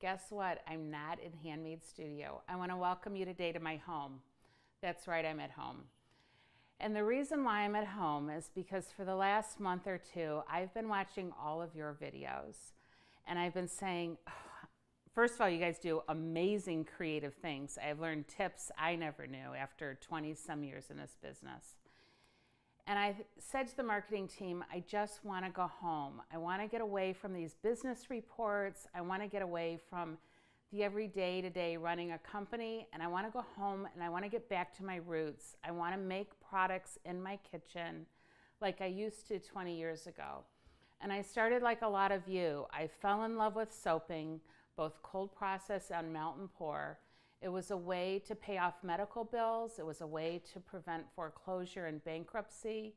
Guess what? I'm not in Handmade Studio. I want to welcome you today to my home. That's right, I'm at home. And the reason why I'm at home is because for the last month or two, I've been watching all of your videos. And I've been saying, first of all, you guys do amazing creative things. I've learned tips I never knew after 20 some years in this business. And I said to the marketing team, I just want to go home. I want to get away from these business reports. I want to get away from the everyday to day running a company. And I want to go home and I want to get back to my roots. I want to make products in my kitchen like I used to 20 years ago. And I started like a lot of you. I fell in love with soaping, both cold process and and pour. It was a way to pay off medical bills. It was a way to prevent foreclosure and bankruptcy.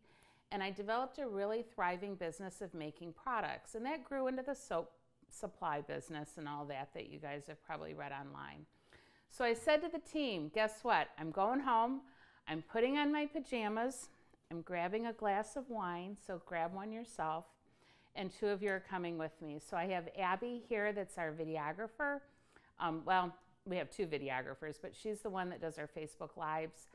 And I developed a really thriving business of making products. And that grew into the soap supply business and all that that you guys have probably read online. So I said to the team, guess what? I'm going home. I'm putting on my pajamas. I'm grabbing a glass of wine. So grab one yourself. And two of you are coming with me. So I have Abby here, that's our videographer. Um, well, we have two videographers, but she's the one that does our Facebook Lives.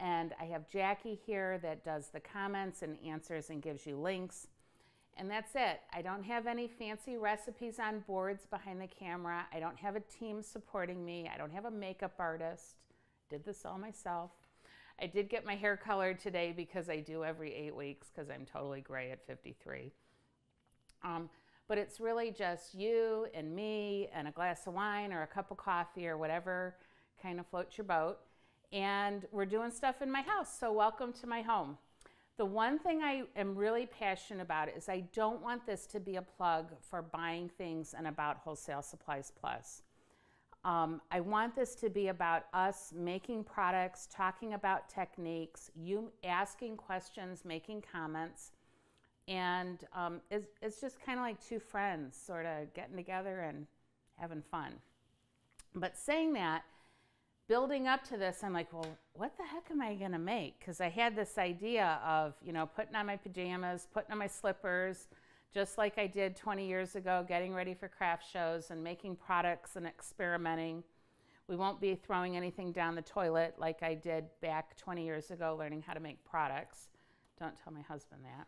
And I have Jackie here that does the comments and answers and gives you links. And that's it. I don't have any fancy recipes on boards behind the camera. I don't have a team supporting me. I don't have a makeup artist. Did this all myself. I did get my hair colored today because I do every eight weeks because I'm totally gray at 53. Um, but it's really just you and me and a glass of wine or a cup of coffee or whatever kind of floats your boat. And we're doing stuff in my house. So, welcome to my home. The one thing I am really passionate about is I don't want this to be a plug for buying things and about Wholesale Supplies Plus. Um, I want this to be about us making products, talking about techniques, you asking questions, making comments, and um, it's, it's just kind of like two friends sort of getting together and having fun. But saying that, building up to this, I'm like, well, what the heck am I going to make? Because I had this idea of, you know, putting on my pajamas, putting on my slippers, just like I did 20 years ago, getting ready for craft shows and making products and experimenting. We won't be throwing anything down the toilet like I did back 20 years ago, learning how to make products. Don't tell my husband that.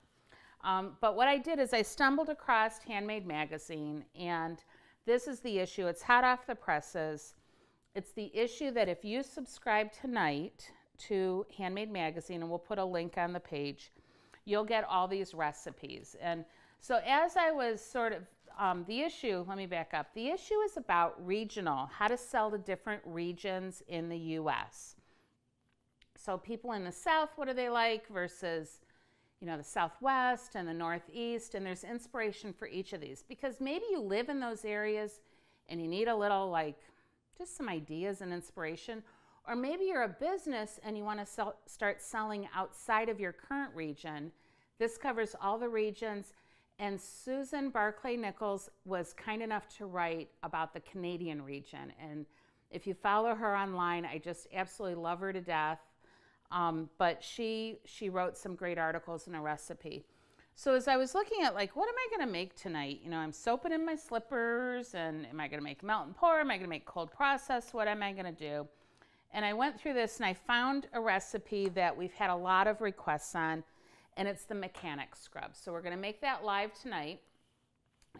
Um, but what I did is I stumbled across Handmade Magazine, and this is the issue. It's hot off the presses. It's the issue that if you subscribe tonight to Handmade Magazine, and we'll put a link on the page, you'll get all these recipes. And so as I was sort of, um, the issue, let me back up. The issue is about regional, how to sell to different regions in the U.S. So people in the South, what are they like versus you know, the Southwest and the Northeast, and there's inspiration for each of these because maybe you live in those areas and you need a little like just some ideas and inspiration, or maybe you're a business and you want to sell, start selling outside of your current region. This covers all the regions. And Susan Barclay Nichols was kind enough to write about the Canadian region. And if you follow her online, I just absolutely love her to death. Um, but she she wrote some great articles and a recipe. So as I was looking at like, what am I going to make tonight? You know, I'm soaping in my slippers, and am I going to make melt and pour? Am I going to make cold process? What am I going to do? And I went through this and I found a recipe that we've had a lot of requests on, and it's the mechanic scrub. So we're going to make that live tonight,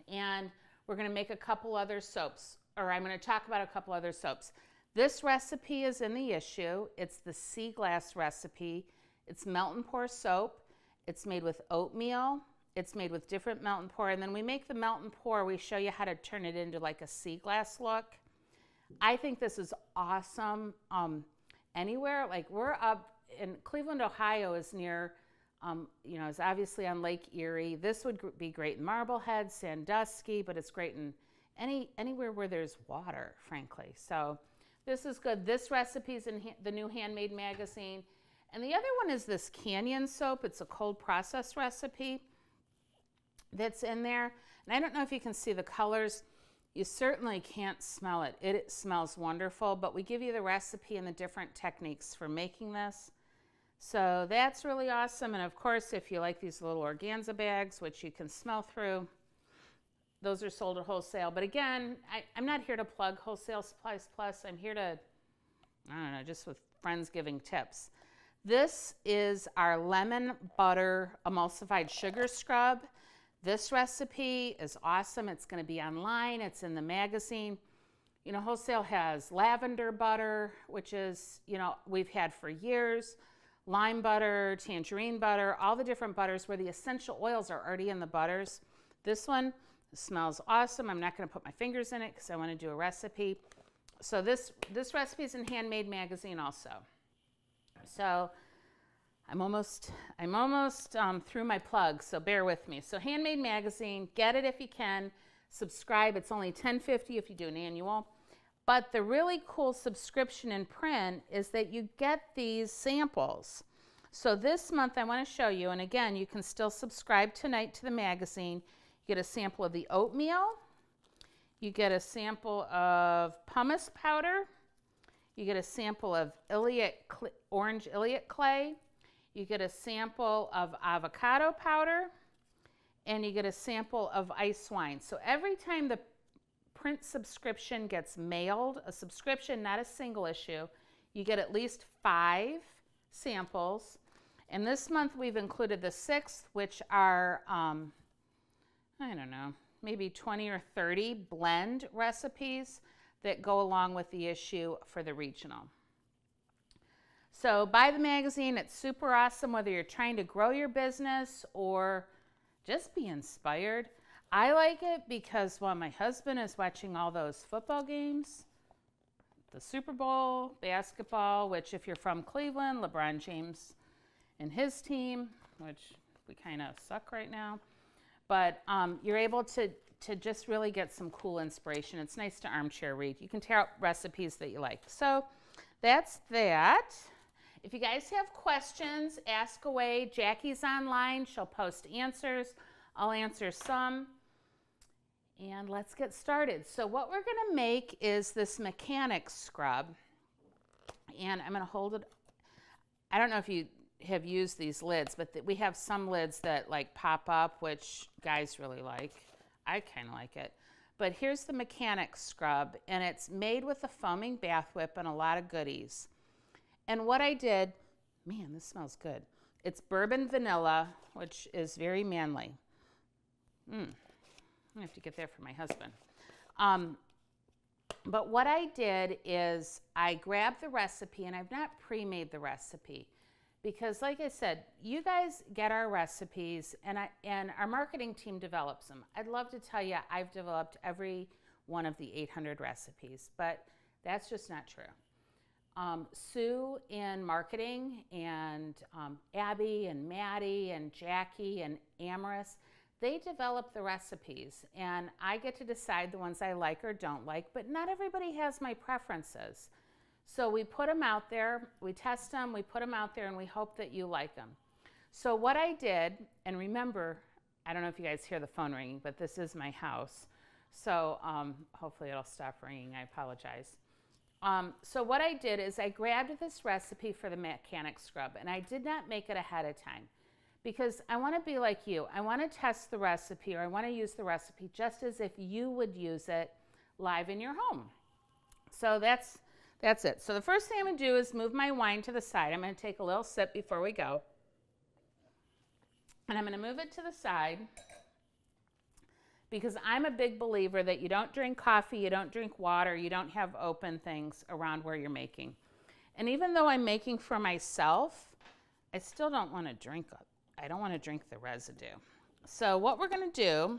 and we're going to make a couple other soaps, or I'm going to talk about a couple other soaps. This recipe is in the issue. It's the sea glass recipe. It's melt and pour soap. It's made with oatmeal. It's made with different melt and pour. And then we make the melt and pour. We show you how to turn it into like a sea glass look. I think this is awesome. Um, anywhere, like we're up in Cleveland, Ohio is near, um, you know, is obviously on Lake Erie. This would be great in Marblehead, Sandusky, but it's great in any anywhere where there's water, frankly. So this is good. This recipe is in the new Handmade magazine. And the other one is this Canyon soap. It's a cold process recipe that's in there. And I don't know if you can see the colors. You certainly can't smell it. It, it smells wonderful, but we give you the recipe and the different techniques for making this. So that's really awesome. And of course, if you like these little organza bags, which you can smell through, those are sold at wholesale. But again, I, I'm not here to plug Wholesale Supplies Plus. I'm here to, I don't know, just with friends giving tips. This is our lemon butter emulsified sugar scrub. This recipe is awesome. It's going to be online, it's in the magazine. You know, wholesale has lavender butter, which is, you know, we've had for years, lime butter, tangerine butter, all the different butters where the essential oils are already in the butters. This one smells awesome. I'm not going to put my fingers in it because I want to do a recipe. So this this recipe is in Handmade magazine also. So I'm almost I'm almost um, through my plug, so bear with me. So Handmade magazine, get it if you can. Subscribe. It's only $10.50 if you do an annual. But the really cool subscription in print is that you get these samples. So this month I want to show you, and again, you can still subscribe tonight to the magazine. You get a sample of the oatmeal. You get a sample of pumice powder. You get a sample of Illite orange Illite clay. You get a sample of avocado powder. And you get a sample of ice wine. So every time the print subscription gets mailed, a subscription, not a single issue, you get at least five samples. And this month we've included the sixth, which are, um, I don't know, maybe 20 or 30 blend recipes that go along with the issue for the regional. So buy the magazine. It's super awesome whether you're trying to grow your business or just be inspired. I like it because while my husband is watching all those football games, the Super Bowl, basketball, which if you're from Cleveland, LeBron James and his team, which we kind of suck right now, but um, you're able to to just really get some cool inspiration. It's nice to armchair read. You can tear out recipes that you like. So that's that. If you guys have questions, ask away. Jackie's online. She'll post answers. I'll answer some. And let's get started. So what we're going to make is this mechanic scrub. And I'm going to hold it. I don't know if you have used these lids, but we have some lids that like pop up, which guys really like. I kind of like it. But here's the mechanic scrub, and it's made with a foaming bath whip and a lot of goodies. And what I did, man, this smells good. It's bourbon vanilla, which is very manly. Mm. I have to get there for my husband. Um, but what I did is I grabbed the recipe, and I've not pre-made the recipe because, like I said, you guys get our recipes, and I and our marketing team develops them. I'd love to tell you I've developed every one of the 800 recipes, but that's just not true. Um, Sue in marketing and um, Abby and Maddie and Jackie and Amaris they develop the recipes, and I get to decide the ones I like or don't like, but not everybody has my preferences. So we put them out there, we test them, we put them out there, and we hope that you like them. So what I did, and remember, I don't know if you guys hear the phone ringing, but this is my house. So um, hopefully it'll stop ringing. I apologize. Um, so what I did is I grabbed this recipe for the mechanic scrub, and I did not make it ahead of time because I want to be like you. I want to test the recipe or I want to use the recipe just as if you would use it live in your home. So that's that's it. So the first thing I'm going to do is move my wine to the side. I'm going to take a little sip before we go. And I'm going to move it to the side because I'm a big believer that you don't drink coffee, you don't drink water, you don't have open things around where you're making. And even though I'm making for myself, I still don't want to drink. I don't want to drink the residue. So what we're going to do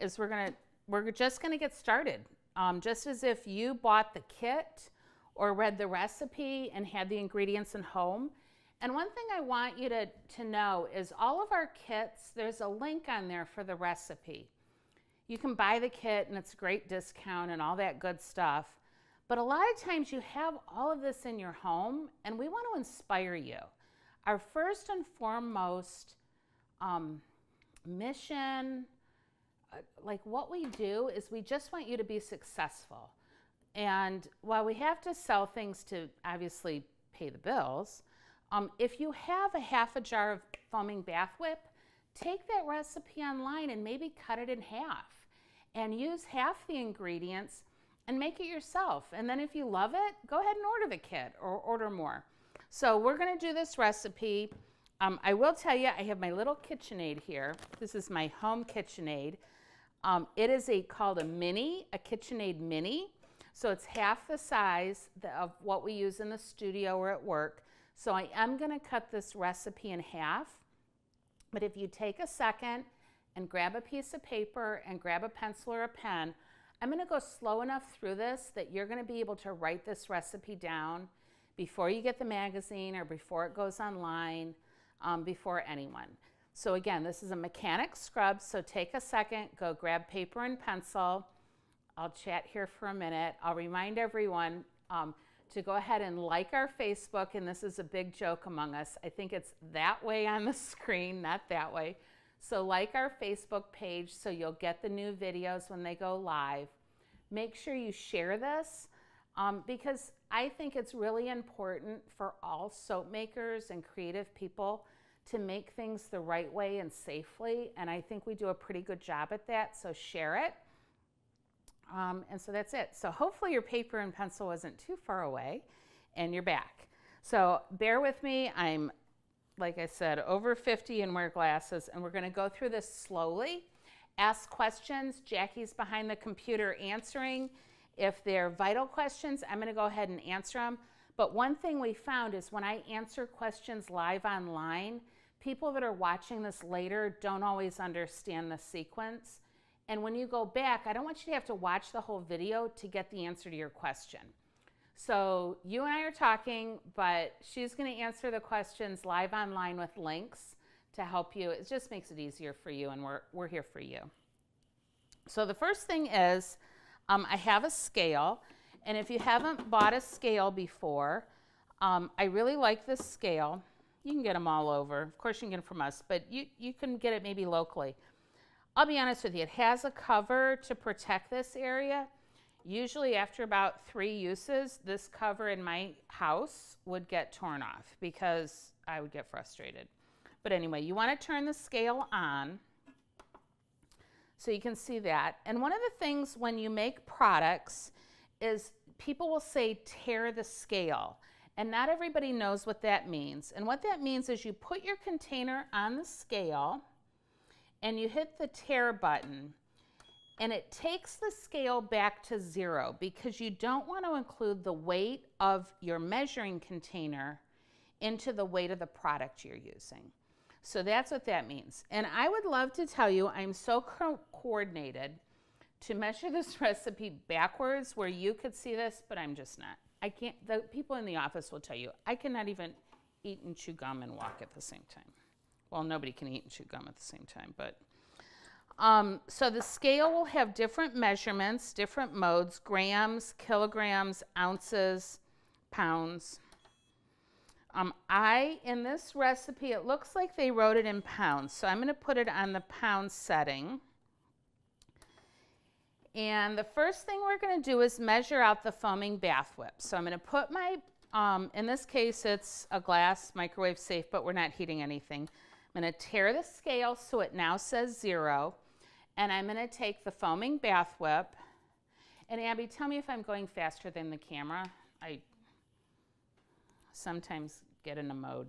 is we're going to we're just going to get started. Um, just as if you bought the kit or read the recipe and had the ingredients in home. And one thing I want you to, to know is all of our kits, there's a link on there for the recipe. You can buy the kit and it's a great discount and all that good stuff. But a lot of times you have all of this in your home and we want to inspire you. Our first and foremost um, mission, like what we do, is we just want you to be successful. And while we have to sell things to obviously pay the bills, um, if you have a half a jar of foaming bath whip, take that recipe online and maybe cut it in half and use half the ingredients and make it yourself. And then if you love it, go ahead and order the kit or order more. So we're gonna do this recipe. Um, I will tell you, I have my little KitchenAid here. This is my home KitchenAid. Um, it is a called a mini, a KitchenAid mini. So it's half the size of what we use in the studio or at work. So I am gonna cut this recipe in half. But if you take a second and grab a piece of paper and grab a pencil or a pen, I'm gonna go slow enough through this that you're gonna be able to write this recipe down before you get the magazine or before it goes online, um, before anyone. So again, this is a mechanic scrub, so take a second, go grab paper and pencil. I'll chat here for a minute. I'll remind everyone um, to go ahead and like our Facebook, and this is a big joke among us. I think it's that way on the screen, not that way. So like our Facebook page so you'll get the new videos when they go live. Make sure you share this um, because I think it's really important for all soap makers and creative people to make things the right way and safely. And I think we do a pretty good job at that. So share it. Um, and so that's it. So hopefully your paper and pencil wasn't too far away and you're back. So bear with me. I'm, like I said, over 50 and wear glasses. And we're going to go through this slowly. Ask questions. Jackie's behind the computer answering. If they're vital questions, I'm going to go ahead and answer them. But one thing we found is when I answer questions live online, people that are watching this later don't always understand the sequence. And when you go back, I don't want you to have to watch the whole video to get the answer to your question. So you and I are talking, but she's going to answer the questions live online with links to help you. It just makes it easier for you, and we're, we're here for you. So the first thing is um, I have a scale, and if you haven't bought a scale before, um, I really like this scale. You can get them all over. Of course, you can get them from us, but you, you can get it maybe locally. I'll be honest with you, it has a cover to protect this area. Usually after about three uses, this cover in my house would get torn off because I would get frustrated. But anyway, you want to turn the scale on so you can see that. And one of the things when you make products is people will say tare the scale. And not everybody knows what that means. And what that means is you put your container on the scale and you hit the tare button and it takes the scale back to zero because you don't want to include the weight of your measuring container into the weight of the product you're using. So that's what that means. And I would love to tell you I'm so co coordinated to measure this recipe backwards where you could see this, but I'm just not. I can't, the people in the office will tell you, I cannot even eat and chew gum and walk at the same time. Well, nobody can eat and chew gum at the same time, but. Um, so the scale will have different measurements, different modes, grams, kilograms, ounces, pounds. Um, I, in this recipe, it looks like they wrote it in pounds. So I'm going to put it on the pound setting. And the first thing we're going to do is measure out the foaming bath whip. So I'm going to put my, um, in this case, it's a glass microwave safe, but we're not heating anything. I'm going to tare the scale so it now says zero. And I'm going to take the foaming bath whip. And Abby, tell me if I'm going faster than the camera. I sometimes get in a mode.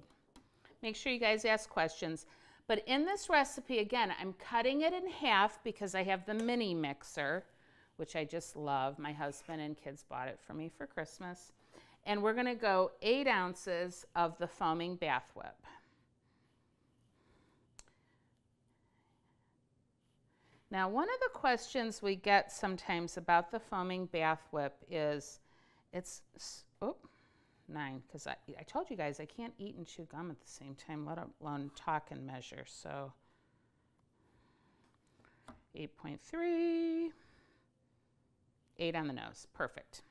Make sure you guys ask questions. But in this recipe, again, I'm cutting it in half because I have the mini mixer, which I just love. My husband and kids bought it for me for Christmas. And we're to go eight ounces of the foaming bath whip. Now, one of the questions we get sometimes about the foaming bath whip is, it's, oh, nine, because I, I told you guys I can't eat and chew gum at the same time, let alone talk and measure. So 8.3, 8 on the nose, perfect.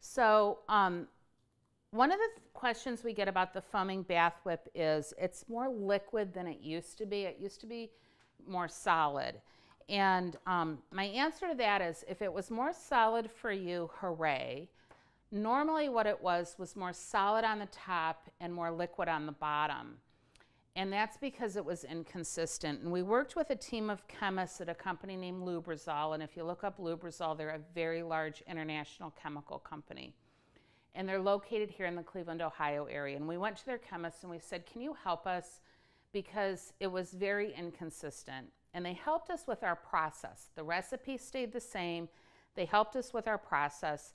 So um, one of the th questions we get about the foaming bath whip is it's more liquid than it used to be. It used to be more solid. And um, my answer to that is if it was more solid for you, hooray. Normally, what it was was more solid on the top and more liquid on the bottom. And that's because it was inconsistent. And we worked with a team of chemists at a company named Lubrizol. And if you look up Lubrizol, they're a very large international chemical company. And they're located here in the Cleveland, Ohio area. And we went to their chemists and we said, Can you help us? Because it was very inconsistent. And they helped us with our process. The recipe stayed the same, they helped us with our process.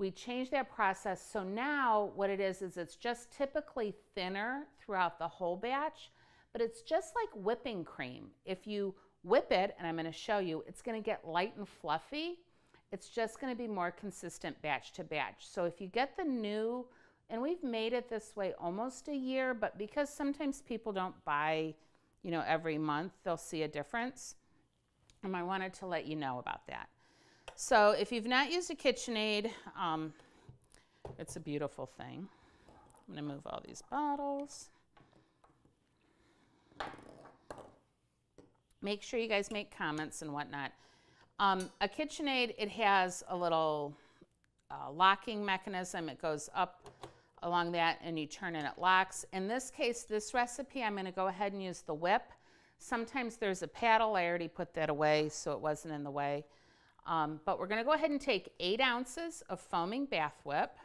We changed that process. So now what it is, is it's just typically thinner throughout the whole batch, but it's just like whipping cream. If you whip it, and I'm gonna show you, it's gonna get light and fluffy. It's just gonna be more consistent batch to batch. So if you get the new, and we've made it this way almost a year, but because sometimes people don't buy, you know, every month, they'll see a difference. And I wanted to let you know about that. So if you've not used a KitchenAid, um, it's a beautiful thing. I'm going to move all these bottles. Make sure you guys make comments and whatnot. Um, a KitchenAid, it has a little uh, locking mechanism. It goes up along that and you turn and it locks. In this case, this recipe, I'm going to go ahead and use the whip. Sometimes there's a paddle. I already put that away so it wasn't in the way. Um, but we're going to go ahead and take eight ounces of foaming bath whip.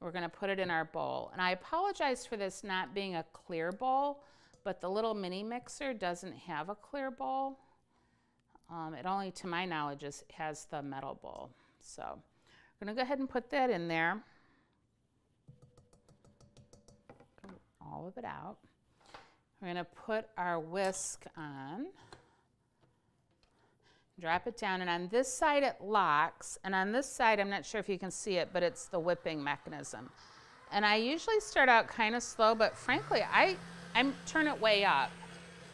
We're going to put it in our bowl. And I apologize for this not being a clear bowl, but the little mini mixer doesn't have a clear bowl. Um, it only, to my knowledge, is, has the metal bowl. So I'm going to go ahead and put that in there. All of it out. We're going to put our whisk on. Drop it down, and on this side it locks, and on this side, I'm not sure if you can see it, but it's the whipping mechanism. And I usually start out kind of slow, but frankly, I, I turn it way up.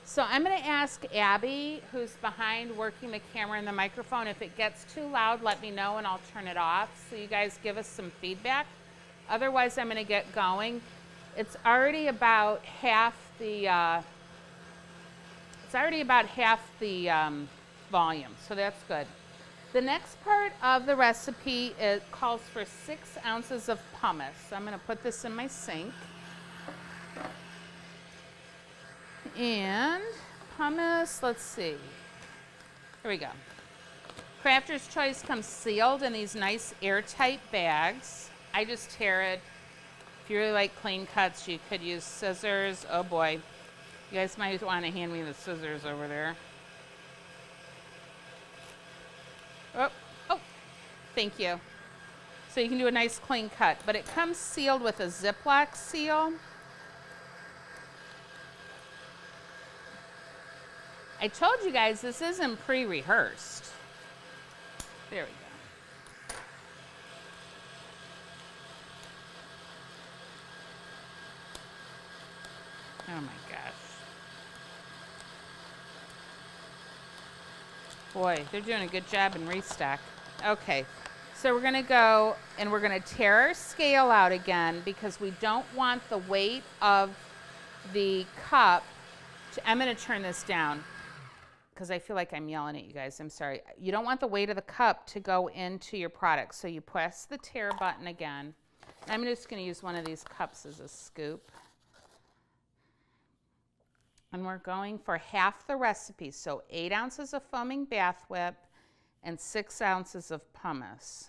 So I'm gonna ask Abby, who's behind working the camera and the microphone, if it gets too loud, let me know and I'll turn it off so you guys give us some feedback. Otherwise, I'm gonna get going. It's already about half the, uh, it's already about half the, um, volume, so that's good. The next part of the recipe it calls for six ounces of pumice. So I'm going to put this in my sink. And pumice, let's see. Here we go. Crafter's Choice comes sealed in these nice airtight bags. I just tear it. If you really like clean cuts, you could use scissors. Oh boy. You guys might want to hand me the scissors over there. Oh, oh, thank you. So you can do a nice clean cut, but it comes sealed with a Ziploc seal. I told you guys this isn't pre-rehearsed. There we go. Oh my Boy, they're doing a good job in restock. Okay, so we're gonna go and we're gonna tare our scale out again because we don't want the weight of the cup. To, I'm gonna turn this down because I feel like I'm yelling at you guys. I'm sorry. You don't want the weight of the cup to go into your product. So you press the tare button again. I'm just gonna use one of these cups as a scoop. And we're going for half the recipe, so eight ounces of foaming bath whip and six ounces of pumice,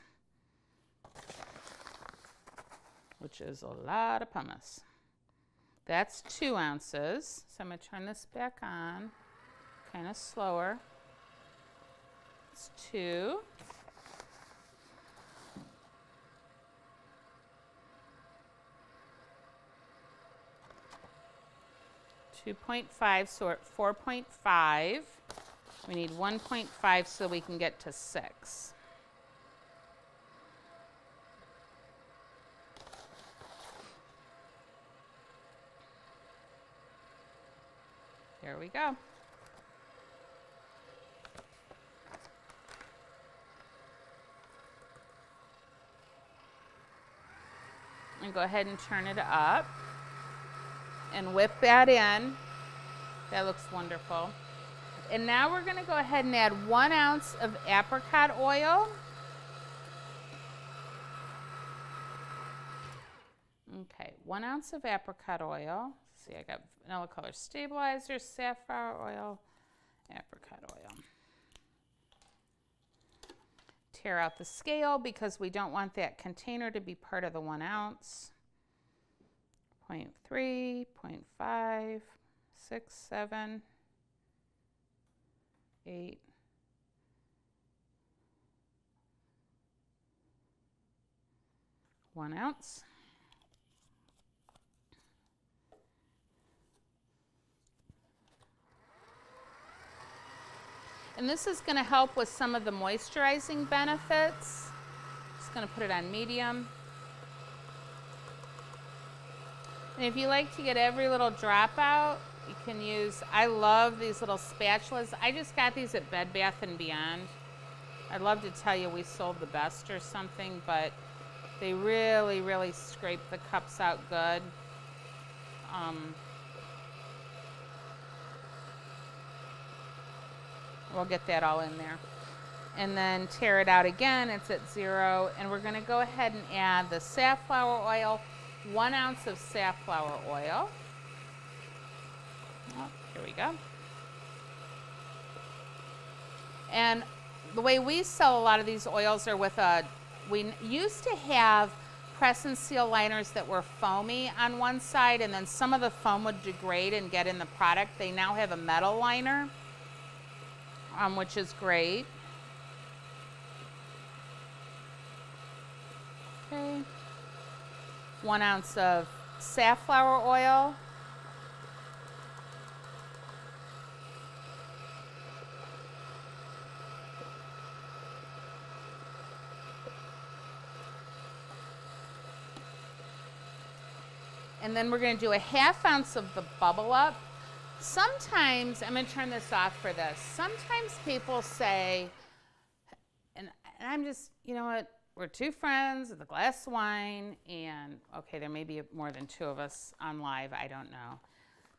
which is a lot of pumice. That's two ounces. So I'm to turn this back on, kind of slower. It's two. 2.5, so at 4.5. We need 1.5 so we can get to 6. There we go. And go ahead and turn it up and whip that in. That looks wonderful. And now we're gonna go ahead and add one ounce of apricot oil. Okay, one ounce of apricot oil. see, I got vanilla color stabilizer, safflower oil, apricot oil. Tare out the scale because we don't want that container to be part of the one ounce. 0 0.3, 0 0.5, 6, 7, 8, one ounce. And this is going to help with some of the moisturizing benefits. Just going to put it on medium. And if you like to get every little drop out, you can use, I love these little spatulas. I just got these at Bed Bath & Beyond. I'd love to tell you we sold the best or something, but they really, really scrape the cups out good. Um, we'll get that all in there. And then tare it out again, it's at zero. And we're gonna go ahead and add the safflower oil one ounce of safflower oil. Oh, here we go. And the way we sell a lot of these oils are with a, we used to have press and seal liners that were foamy on one side and then some of the foam would degrade and get in the product. They now have a metal liner, um, which is great. Okay one ounce of safflower oil, And then we're going to do a half ounce of the bubble up. Sometimes, I'm going to turn this off for this. Sometimes people say, and, and I'm just, you know what, we're two friends with a glass of wine, and okay, there may be more than two of us on live, I don't know.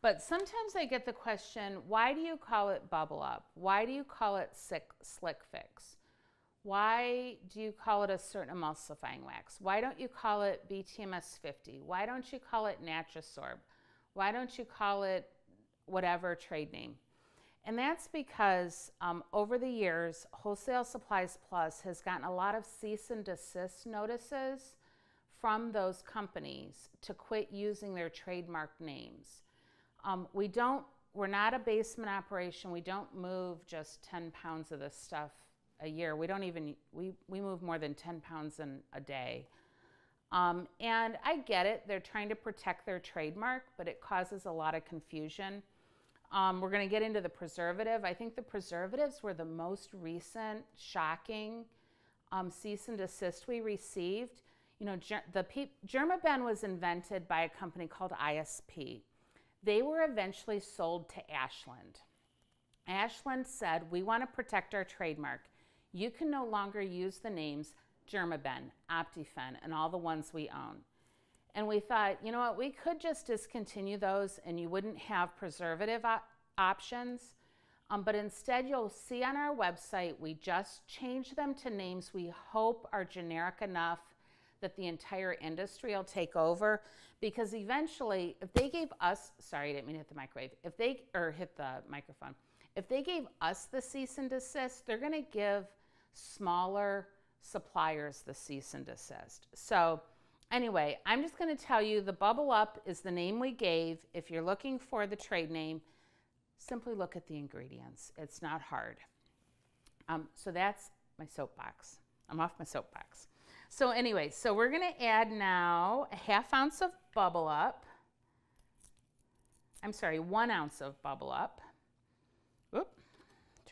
But sometimes I get the question why do you call it bubble up? Why do you call it sick, slick fix? Why do you call it a certain emulsifying wax? Why don't you call it BTMS 50? Why don't you call it Natrasorb? Why don't you call it whatever trade name? And that's because um, over the years, Wholesale Supplies Plus has gotten a lot of cease and desist notices from those companies to quit using their trademark names. Um, we don't, we're not a basement operation. We don't move just 10 pounds of this stuff a year. We don't even, we, we move more than 10 pounds in a day. Um, and I get it, they're trying to protect their trademark, but it causes a lot of confusion. Um, we're going to get into the preservative. I think the preservatives were the most recent shocking um, cease and desist we received. You know, ger- the pe- Germaben was invented by a company called ISP. They were eventually sold to Ashland. Ashland said, We want to protect our trademark. You can no longer use the names Germaben, Optiphen, and all the ones we own. And we thought, you know what, we could just discontinue those and you wouldn't have preservative op- options. Um, but instead, you'll see on our website, we just changed them to names we hope are generic enough that the entire industry will take over. Because eventually, if they gave us, sorry, I didn't mean to hit the microwave, if they, or hit the microphone, if they gave us the cease and desist, they're going to give smaller suppliers the cease and desist. So, Anyway, I'm just going to tell you the Bubble Up is the name we gave. If you're looking for the trade name, simply look at the ingredients. It's not hard. Um, so that's my soapbox. I'm off my soapbox. So anyway, so we're going to add now a half ounce of Bubble Up. I'm sorry, one ounce of Bubble Up. Whoop.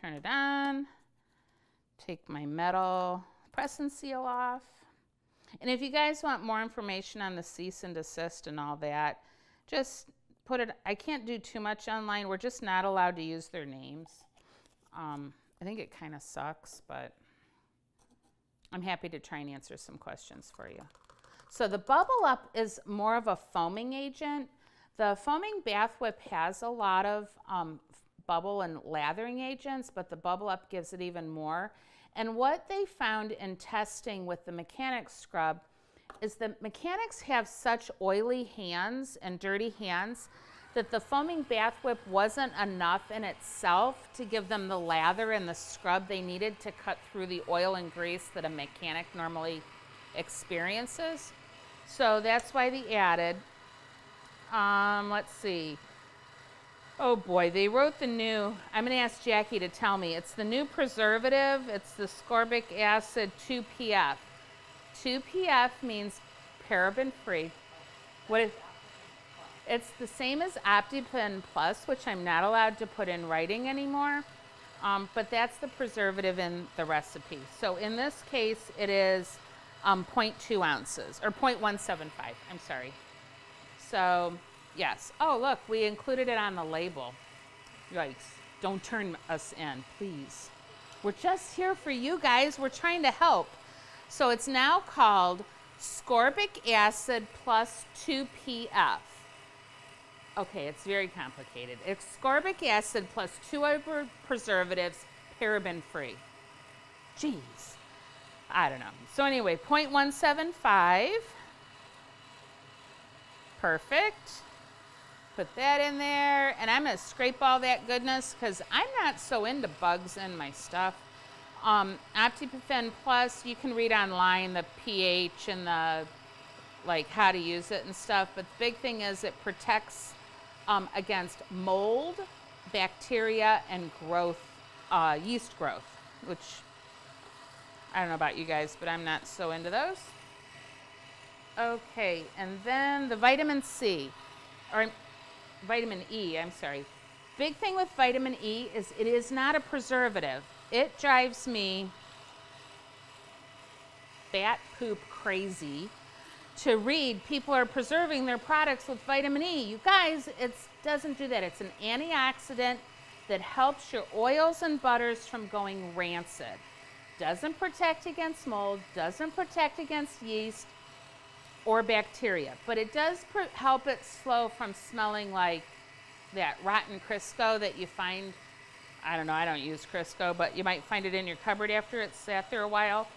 Turn it on. Take my metal press and seal off. And if you guys want more information on the cease and desist and all that, just put it, I can't do too much online. We're just not allowed to use their names. Um, I think it kind of sucks, but I'm happy to try and answer some questions for you. So the Bubble Up is more of a foaming agent. The foaming bath whip has a lot of um, bubble and lathering agents, but the Bubble Up gives it even more. And what they found in testing with the mechanics scrub is that mechanics have such oily hands and dirty hands that the foaming bath whip wasn't enough in itself to give them the lather and the scrub they needed to cut through the oil and grease that a mechanic normally experiences. So that's why they added. Um, let's see. Oh boy, they wrote the new, I'm going to ask Jackie to tell me. It's the new preservative. It's the scorbic acid 2PF. 2PF means paraben free. What is, it's the same as Optiphen Plus, which I'm not allowed to put in writing anymore, um, but that's the preservative in the recipe. So in this case, it is um, 0.2 ounces, or 0.175, I'm sorry. So yes. Oh, look, we included it on the label. Yikes. Don't turn us in, please. We're just here for you guys. We're trying to help. So it's now called Scorbic Acid plus 2PF. Okay, it's very complicated. Ascorbic acid plus two other preservatives, paraben free. Jeez. I don't know. So anyway, 0.175. Perfect. Put that in there. And I'm to scrape all that goodness because I'm not so into bugs in my stuff. Um, Plus, you can read online the pH and the like how to use it and stuff. But the big thing is it protects um, against mold, bacteria, and growth, uh, yeast growth, which I don't know about you guys, but I'm not so into those. Okay, and then the vitamin C, or vitamin E, I'm sorry. Big thing with vitamin E is it is not a preservative. It drives me bat poop crazy to read people are preserving their products with vitamin E. You guys, it doesn't do that. It's an antioxidant that helps your oils and butters from going rancid. Doesn't protect against mold, doesn't protect against yeast or bacteria, but it does help it slow from smelling like that rotten Crisco that you find. I don't know, I don't use Crisco, but you might find it in your cupboard after it's sat there a while.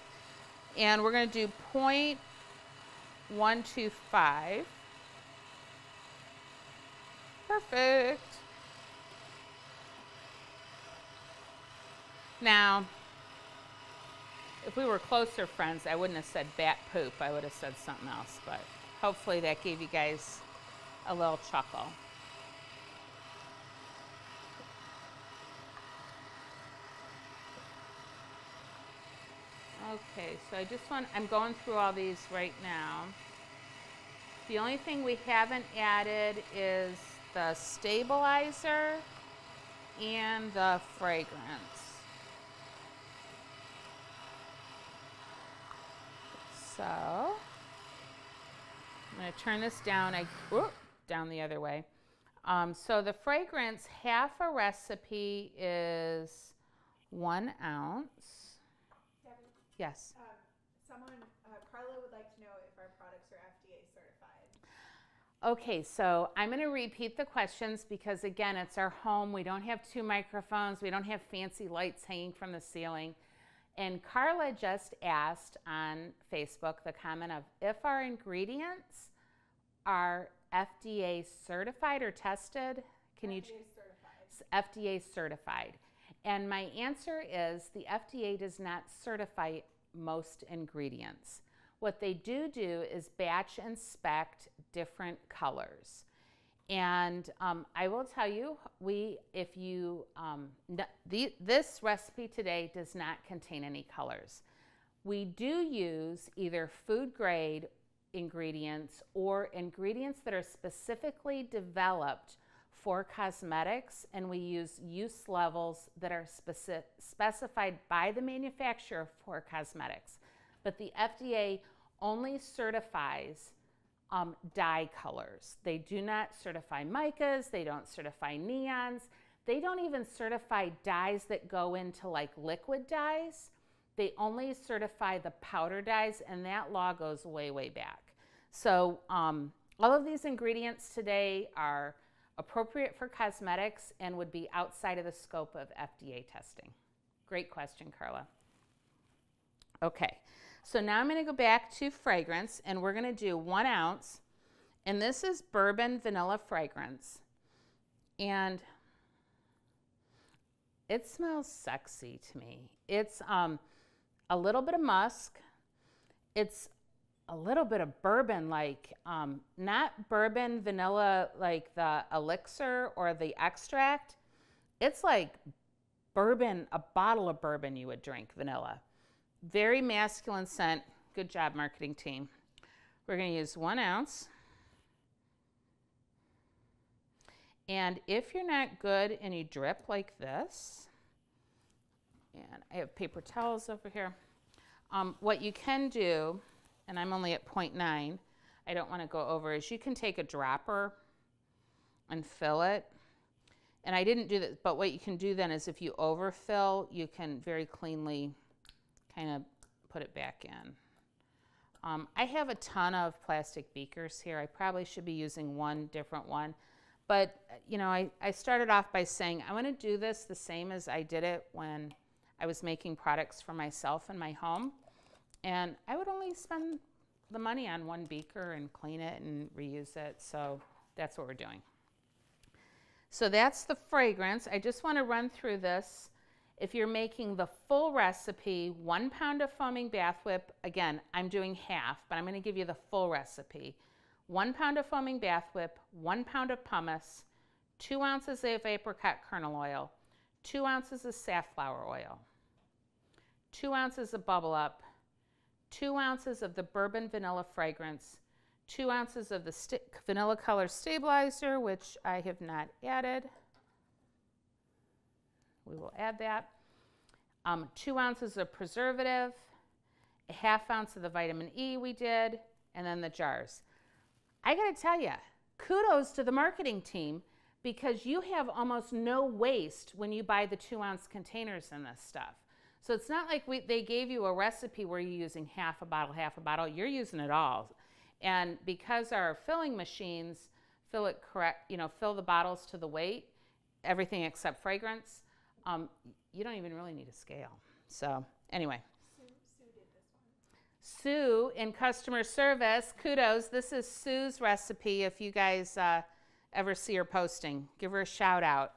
And we're going to do point one, two, five. Perfect. Now, if we were closer friends, I wouldn't have said bat poop. I would have said something else, but hopefully that gave you guys a little chuckle. Okay, so I just want, I'm going through all these right now. The only thing we haven't added is the stabilizer and the fragrance. So, I'm going to turn this down, I, whoop, down the other way. Um, so the fragrance, half a recipe is one ounce. Yes. Um, someone, uh, Carla would like to know if our products are FDA certified. Okay, so I'm going to repeat the questions because, again, it's our home. We don't have two microphones, we don't have fancy lights hanging from the ceiling. And Carla just asked on Facebook the comment of if our ingredients are FDA certified or tested. Can FDA you? Certified. FDA certified. And my answer is the FDA does not certify most ingredients. What they do do is batch inspect different colors. And um, I will tell you, we, if you, um, the, this recipe today does not contain any colors. We do use either food grade ingredients or ingredients that are specifically developed for cosmetics and we use use levels that are speci- specified by the manufacturer for cosmetics. But the FDA only certifies um, dye colors. They do not certify micas, they don't certify neons, they don't even certify dyes that go into like liquid dyes. They only certify the powder dyes, and that law goes way, way back. So, um, all of these ingredients today are appropriate for cosmetics and would be outside of the scope of FDA testing? Great question, Carla. Okay, so now I'm going to go back to fragrance and we're going to do one ounce. And this is bourbon vanilla fragrance. and it smells sexy to me. It's um, a little bit of musk. It's a little bit of bourbon, like um, not bourbon vanilla, like the elixir or the extract. It's like bourbon, a bottle of bourbon you would drink, vanilla. Very masculine scent. Good job, marketing team. We're going to use one ounce. And if you're not good and you drip like this, and I have paper towels over here, um, what you can do, and I'm only at 0.9, I don't want to go over, is you can take a dropper and fill it. And I didn't do that, but what you can do then is if you overfill, you can very cleanly kind of put it back in. Um, I have a ton of plastic beakers here. I probably should be using one different one. But, you know, I, I started off by saying I want to do this the same as I did it when I was making products for myself in my home. And I would only spend the money on one beaker and clean it and reuse it. So that's what we're doing. So that's the fragrance. I just want to run through this. If you're making the full recipe, one pound of foaming bath whip, again, I'm doing half, but I'm going to give you the full recipe one pound of foaming bath whip, one pound of pumice, two ounces of apricot kernel oil, two ounces of safflower oil, two ounces of bubble up, two ounces of the bourbon vanilla fragrance, two ounces of the vanilla color stabilizer, which I have not added. We will add that. Um, two ounces of preservative, a half ounce of the vitamin E we did, and then the jars. I got to tell you, kudos to the marketing team because you have almost no waste when you buy the two ounce containers in this stuff. So it's not like we, they gave you a recipe where you're using half a bottle, half a bottle. You're using it all. And because our filling machines fill it correct, you know, fill the bottles to the weight, everything except fragrance, um, you don't even really need a scale. So anyway. Sue in customer service, kudos. This is Sue's recipe. If you guys uh, ever see her posting, give her a shout out.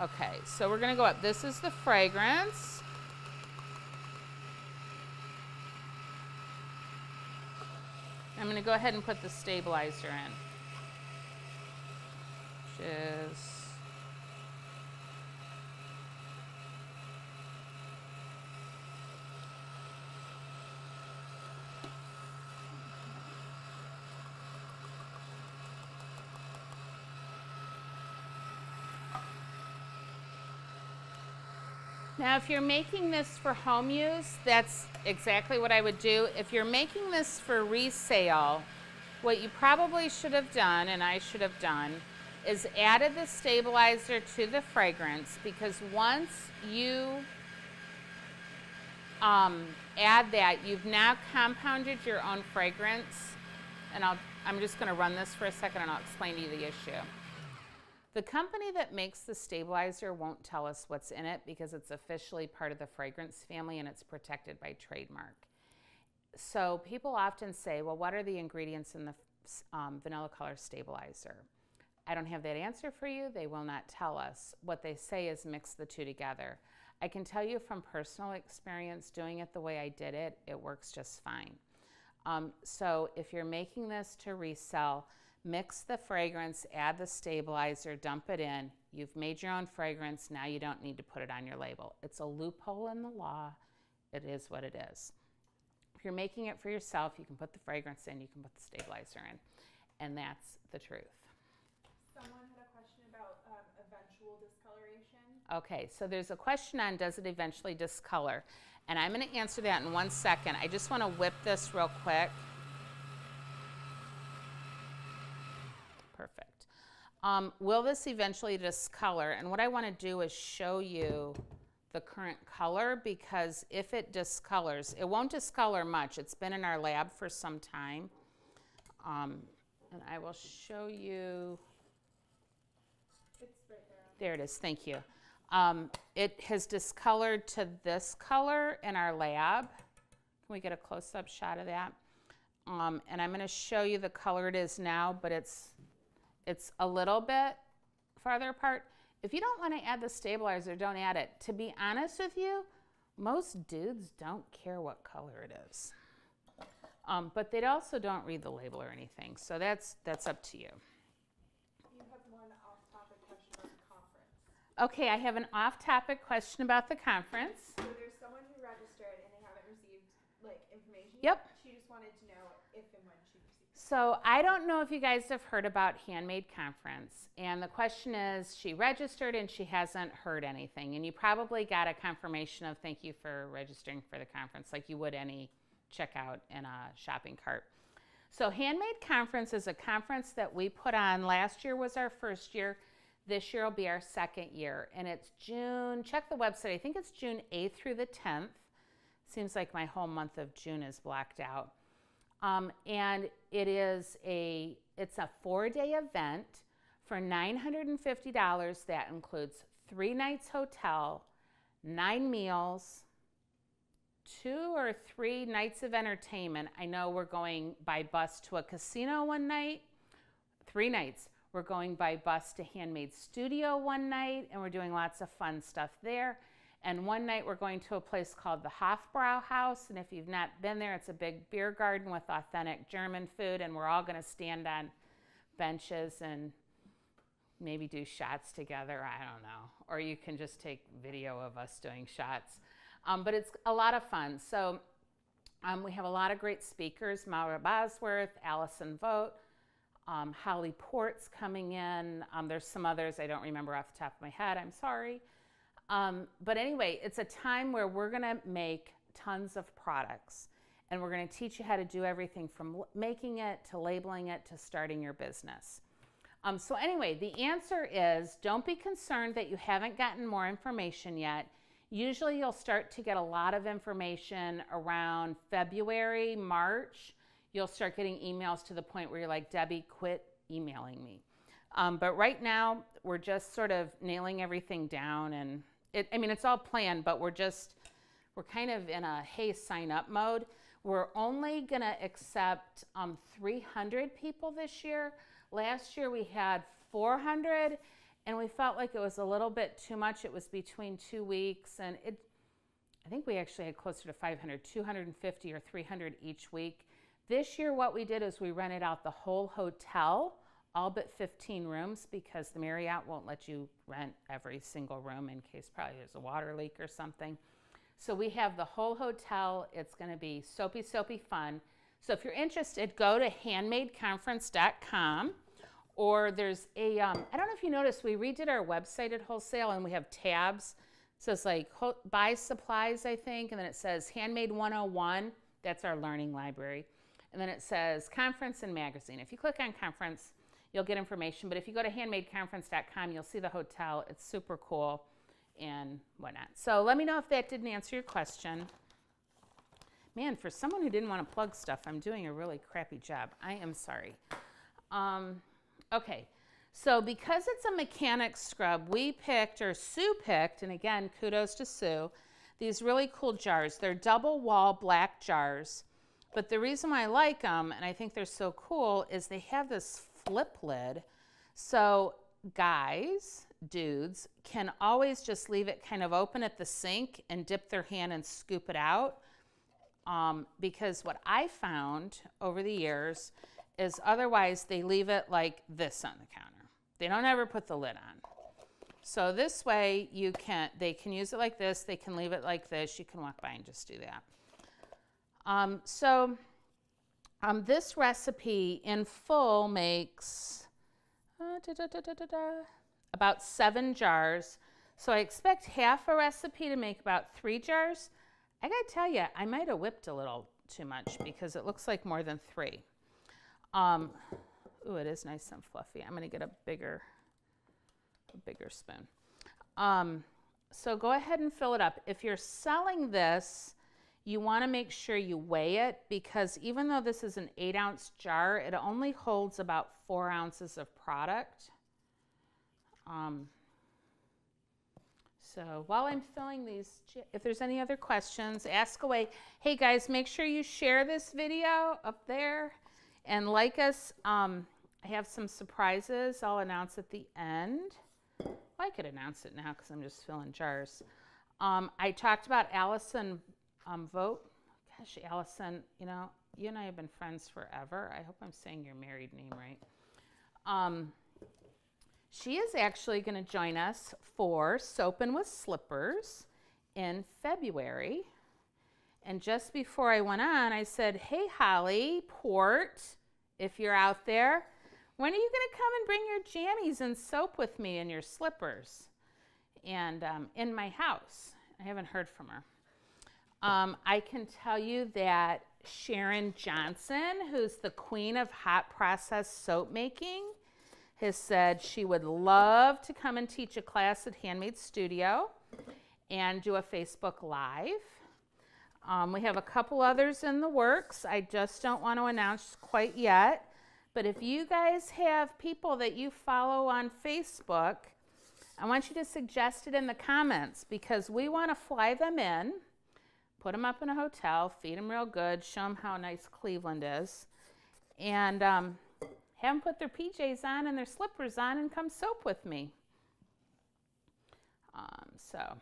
Okay, so we're gonna go up. This is the fragrance. I'm gonna go ahead and put the stabilizer in, which is Now, if you're making this for home use, that's exactly what I would do. If you're making this for resale, what you probably should have done, and I should have done, is added the stabilizer to the fragrance because once you um, add that, you've now compounded your own fragrance. And I'll, I'm just going to run this for a second and I'll explain to you the issue. The company that makes the stabilizer won't tell us what's in it because it's officially part of the fragrance family and it's protected by trademark. So people often say, well, what are the ingredients in the um, vanilla color stabilizer? I don't have that answer for you. They will not tell us. What they say is mix the two together. I can tell you from personal experience doing it the way I did it, it works just fine. Um, so if you're making this to resell, mix the fragrance, add the stabilizer, dump it in. You've made your own fragrance. Now you don't need to put it on your label. It's a loophole in the law. It is what it is. If you're making it for yourself, you can put the fragrance in, you can put the stabilizer in, and that's the truth. Someone had a question about um, eventual discoloration. Okay, so there's a question on does it eventually discolor? And I'm going to answer that in one second. I just want to whip this real quick. Perfect. Um, will this eventually discolor? And what I want to do is show you the current color because if it discolors, it won't discolor much. It's been in our lab for some time. Um, and I will show you. Right there. There it is. Thank you. Um, it has discolored to this color in our lab. Can we get a close-up shot of that? Um, and I'm going to show you the color it is now, but it's it's a little bit farther apart. If you don't want to add the stabilizer, don't add it. To be honest with you, most dudes don't care what color it is. Um, but they also don't read the label or anything. So that's, that's up to you. You have one off-topic question about the conference. Okay, I have an off-topic question about the conference. So there's someone who registered and they haven't received like information. Yep. She just wanted to know if and when she received. it. So I don't know if you guys have heard about Handmade Conference. And the question is, she registered and she hasn't heard anything. And you probably got a confirmation of thank you for registering for the conference, like you would any checkout in a shopping cart. So Handmade Conference is a conference that we put on. Last year was our first year. This year will be our second year. And it's June, check the website. I think it's June 8th through the 10th. Seems like my whole month of June is blacked out. Um, and it is a it's a four day event for $950 that includes three nights hotel nine meals two or three nights of entertainment. I know we're going by bus to a casino one night three nights. We're going by bus to handmade studio one night and we're doing lots of fun stuff there and one night we're going to a place called the Hofbrau House. And if you've not been there, it's a big beer garden with authentic German food. And we're all going to stand on benches and maybe do shots together. I don't know. Or you can just take video of us doing shots. Um, but it's a lot of fun. So um, we have a lot of great speakers Marla Bosworth, Allison Vogt, um, Holly Port's coming in. Um, there's some others I don't remember off the top of my head. I'm sorry. Um, but anyway, it's a time where we're going to make tons of products and we're going to teach you how to do everything from making it to labeling it to starting your business. Um, so, anyway, the answer is don't be concerned that you haven't gotten more information yet. Usually, you'll start to get a lot of information around February, March. You'll start getting emails to the point where you're like, Debbie, quit emailing me. Um, but right now, we're just sort of nailing everything down and it, I mean, it's all planned, but we're just, we're kind of in a hey, sign up mode. We're only going to accept um, 300 people this year. Last year we had 400, and we felt like it was a little bit too much. It was between two weeks, and it, I think we actually had closer to 500, 250 or 300 each week. This year, what we did is we rented out the whole hotel all but 15 rooms because the Marriott won't let you rent every single room in case probably there's a water leak or something. So we have the whole hotel. It's going to be soapy, soapy fun. So if you're interested, go to handmadeconference.com or there's a. Um, I don't know if you noticed, we redid our website at wholesale and we have tabs. So it's like buy supplies, I think, and then it says Handmade 101. That's our learning library. And then it says conference and magazine. If you click on conference, you'll get information. But if you go to handmadeconference.com, you'll see the hotel. It's super cool and whatnot. So let me know if that didn't answer your question. Man, for someone who didn't want to plug stuff, I'm doing a really crappy job. I am sorry. Um, okay, so because it's a mechanic scrub, we picked, or Sue picked, and again, kudos to Sue, these really cool jars. They're double wall black jars. But the reason why I like them, and I think they're so cool, is they have this flip lid. So guys, dudes, can always just leave it kind of open at the sink and dip their hand and scoop it out. Um, because what I found over the years is otherwise they leave it like this on the counter. They don't ever put the lid on. So this way you can they can use it like this, they can leave it like this. You can walk by and just do that. Um, so um, this recipe in full makes uh, da, da, da, about seven jars. So I expect half a recipe to make about three jars. I gotta tell you, I might have whipped a little too much because it looks like more than three. Um, ooh, it is nice and fluffy. I'm gonna get a bigger, a bigger spoon. Um, so go ahead and fill it up. If you're selling this, you want to make sure you weigh it because even though this is an eight ounce jar, it only holds about four ounces of product. Um, so while I'm filling these, if there's any other questions, ask away. Hey guys, make sure you share this video up there and like us. Um, I have some surprises I'll announce at the end. Well, I could announce it now because I'm just filling jars. Um, I talked about Allison um, Vogt. Gosh, Allison, you know, you and I have been friends forever. I hope I'm saying your married name right. Um, she is actually going to join us for Soaping with Slippers in February. And just before I went on, I said, Hey, Holly Port, if you're out there, when are you going to come and bring your jammies and soap with me and your slippers? And um, in my house. I haven't heard from her. Um, I can tell you that Sharon Johnson, who's the queen of hot process soap making, has said she would love to come and teach a class at Handmade Studio and do a Facebook Live. Um, we have a couple others in the works. I just don't want to announce quite yet. But if you guys have people that you follow on Facebook, I want you to suggest it in the comments because we want to fly them in, put them up in a hotel, feed them real good, show them how nice Cleveland is, and um, have them put their PJs on and their slippers on and come soap with me. Um, so,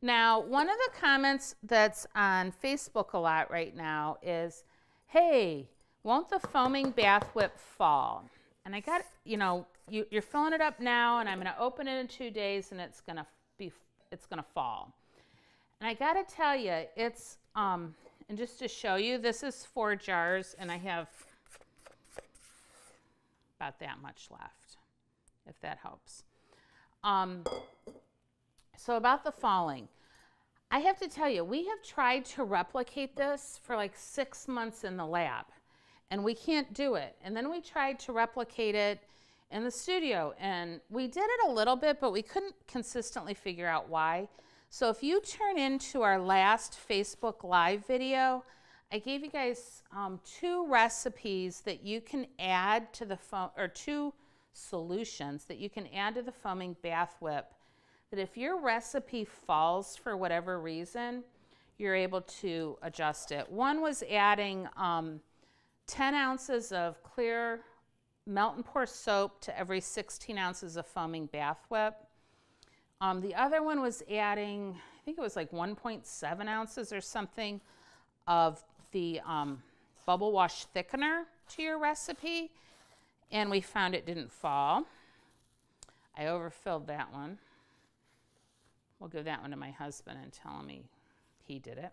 now one of the comments that's on Facebook a lot right now is, hey, won't the foaming bath whip fall? And I got, you know, you, are filling it up now, and I'm going to open it in two days, and it's going to be, it's going to fall. And I got to tell you, it's, um, and just to show you, this is four jars, and I have about that much left, if that helps. Um, so about the falling. I have to tell you, we have tried to replicate this for like six months in the lab and we can't do it. And then we tried to replicate it in the studio and we did it a little bit, but we couldn't consistently figure out why. So if you turn into our last Facebook Live video, I gave you guys um, two recipes that you can add to the foam, or two solutions that you can add to the foaming bath whip. That if your recipe falls for whatever reason, you're able to adjust it. One was adding um, 10 ounces of clear melt and pour soap to every 16 ounces of foaming bath whip. Um, the other one was adding, I think it was like 1.7 ounces or something of the um, bubble wash thickener to your recipe, and we found it didn't fall. I overfilled that one. We'll give that one to my husband and tell him he, he did it.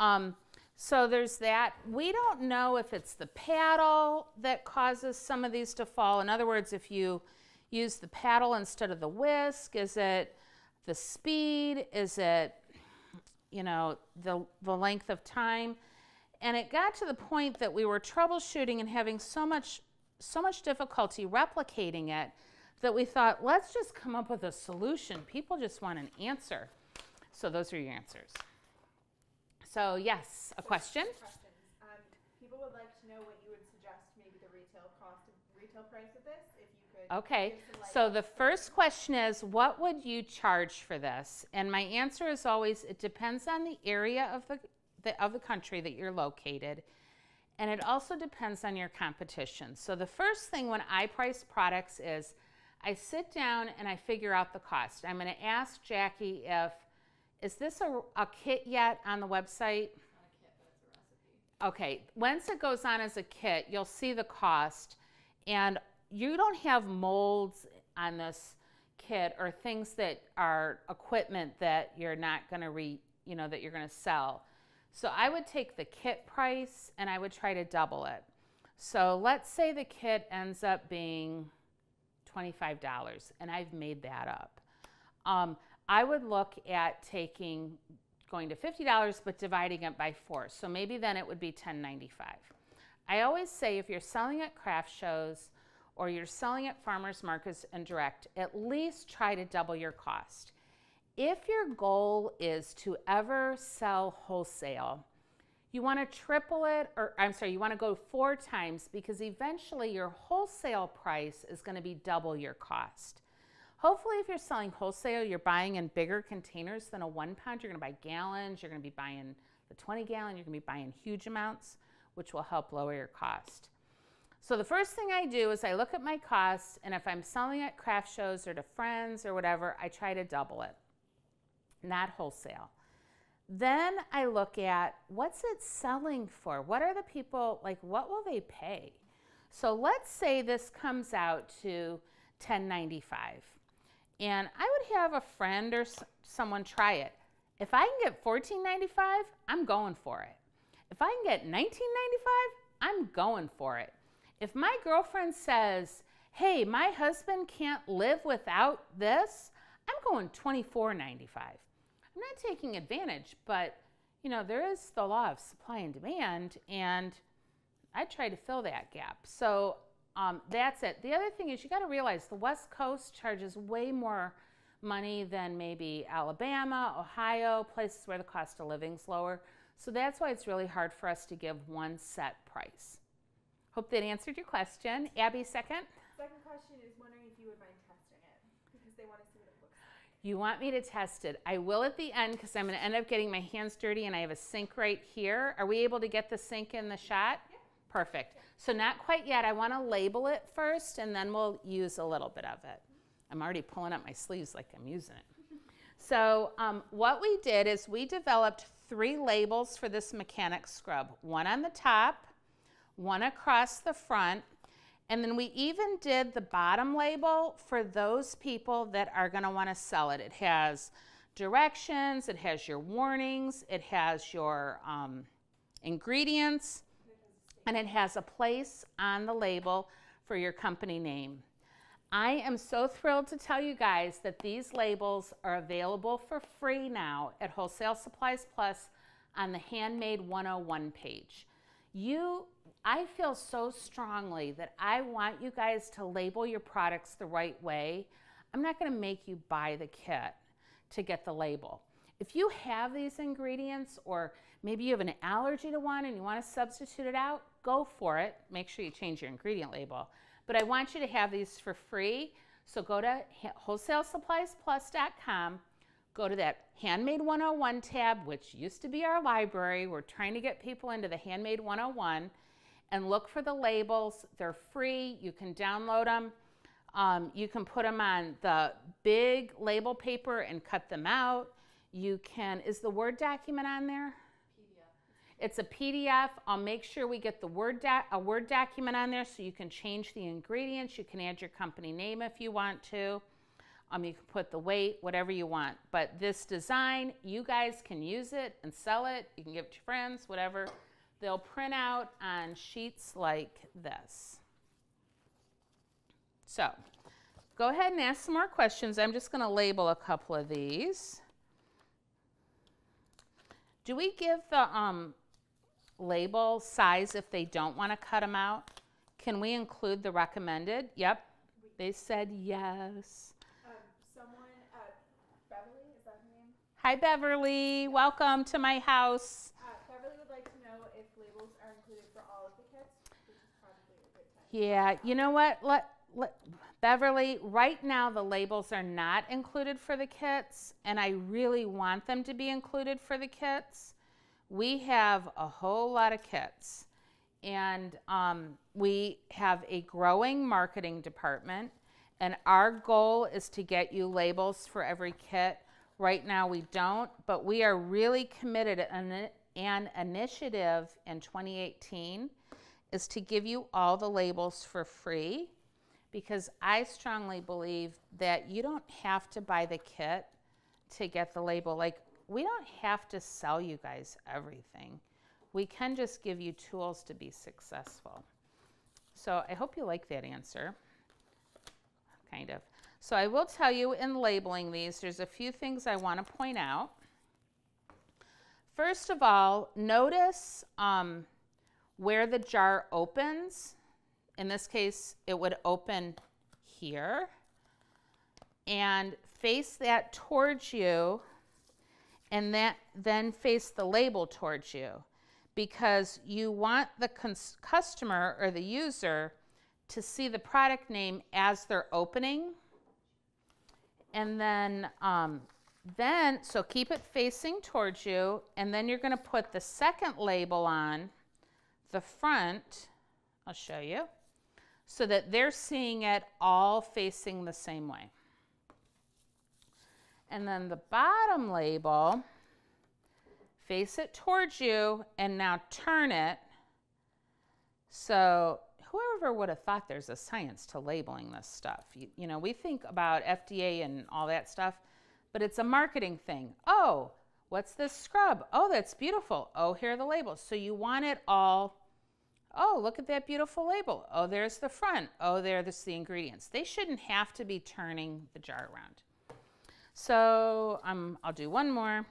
Um, so there's that. We don't know if it's the paddle that causes some of these to fall. In other words, if you use the paddle instead of the whisk, is it the speed? Is it, you know, the, the length of time? And it got to the point that we were troubleshooting and having so much, so much difficulty replicating it that we thought, let's just come up with a solution. People just want an answer. So those are your answers. So yes, a question? Questions. Um, people would like to know what you would suggest maybe the retail cost, of, retail price of this, if you could. Okay, so the first question is, what would you charge for this? And my answer is always, it depends on the area of the, the of the country that you're located, and it also depends on your competition. So the first thing when I price products is, I sit down and I figure out the cost. I'm going to ask Jackie if is this a, a kit yet on the website? Okay, once it goes on as a kit, you'll see the cost. And you don't have molds on this kit or things that are equipment that you're not going to re, you know, that you're going to sell. So I would take the kit price and I would try to double it. So let's say the kit ends up being $25 and I've made that up. Um, I would look at taking going to $50 but dividing it by 4. So maybe then it would be 10.95. I always say if you're selling at craft shows or you're selling at farmers markets and direct, at least try to double your cost. If your goal is to ever sell wholesale, you want to triple it, or I'm sorry, you want to go four times because eventually your wholesale price is going to be double your cost. Hopefully, if you're selling wholesale, you're buying in bigger containers than a one pound. You're going to buy gallons, you're going to be buying the 20 gallon, you're going to be buying huge amounts, which will help lower your cost. So the first thing I do is I look at my costs, and if I'm selling at craft shows or to friends or whatever, I try to double it, not wholesale. Then I look at what's it selling for? What are the people like? What will they pay? So let's say this comes out to 10.95, and I would have a friend or someone try it. If I can get 14.95, I'm going for it. If I can get 19.95, I'm going for it. If my girlfriend says, "Hey, my husband can't live without this," I'm going 24.95. I'm not taking advantage, but you know, there is the law of supply and demand, and I try to fill that gap. So um, that's it. The other thing is you got to realize the West Coast charges way more money than maybe Alabama, Ohio, places where the cost of living is lower. So that's why it's really hard for us to give one set price. Hope that answered your question. Abby, second. Second question is wondering if you would mind testing it because they want to see what it looks like. You want me to test it. I will at the end because I'm going to end up getting my hands dirty and I have a sink right here. Are we able to get the sink in the shot? Yeah. Perfect. So not quite yet. I want to label it first and then we'll use a little bit of it. I'm already pulling up my sleeves like I'm using it. So um, what we did is we developed three labels for this mechanic scrub. One on the top, one across the front, and then we even did the bottom label for those people that are going to want to sell it. It has directions, it has your warnings, it has your um, ingredients, and it has a place on the label for your company name. I am so thrilled to tell you guys that these labels are available for free now at Wholesale Supplies Plus on the Handmade 101 page. You, I feel so strongly that I want you guys to label your products the right way. I'm not going to make you buy the kit to get the label. If you have these ingredients or maybe you have an allergy to one and you want to substitute it out, go for it. Make sure you change your ingredient label. But I want you to have these for free. So go to wholesalesuppliesplus.com, go to that Handmade 101 tab, which used to be our library. We're trying to get people into the Handmade 101 and look for the labels. They're free. You can download them. Um, you can put them on the big label paper and cut them out. You can, is the Word document on there? It's a PDF. I'll make sure we get the Word a Word document on there so you can change the ingredients. You can add your company name if you want to. Um, you can put the weight, whatever you want. But this design, you guys can use it and sell it. You can give it to friends, whatever. They'll print out on sheets like this. So go ahead and ask some more questions. I'm just going to label a couple of these. Do we give the um, label size if they don't want to cut them out? Can we include the recommended? Yep. They said yes. Um, someone, uh, Beverly, is that her name? Hi, Beverly. Welcome to my house. Uh, Beverly would like to know if labels are included for all of the kits, which is probably a good time. Yeah, you know what? Let, let, Beverly, right now the labels are not included for the kits, and I really want them to be included for the kits. We have a whole lot of kits, and um, we have a growing marketing department, and our goal is to get you labels for every kit. Right now we don't, but we are really committed an, an initiative in 2018 is to give you all the labels for free because I strongly believe that you don't have to buy the kit to get the label. Like, we don't have to sell you guys everything. We can just give you tools to be successful. So I hope you like that answer. Kind of. So I will tell you in labeling these, there's a few things I want to point out. First of all, notice um, where the jar opens in this case, it would open here and face that towards you and that then face the label towards you because you want the customer or the user to see the product name as they're opening. And then, um, then, so keep it facing towards you, and then you're gonna put the second label on the front. I'll show you. so that they're seeing it all facing the same way. And then the bottom label, face it towards you and now turn it. So whoever would have thought there's a science to labeling this stuff? You, you know, we think about FDA and all that stuff, but it's a marketing thing. Oh, what's this scrub? Oh, that's beautiful. Oh, here are the labels. So you want it all. Oh, look at that beautiful label. Oh, there's the front. Oh, there's the ingredients. They shouldn't have to be turning the jar around. So um, I'll do one more.